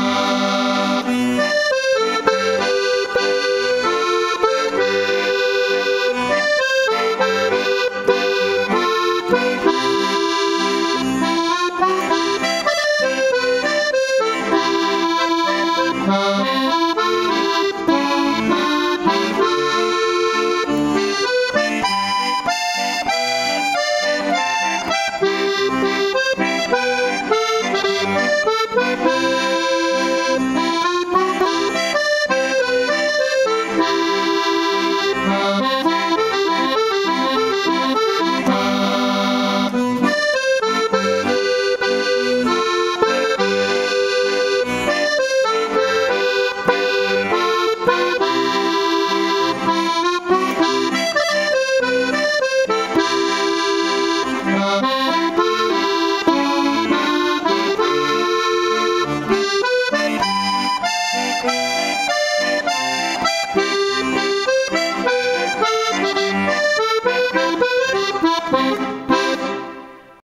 Bye.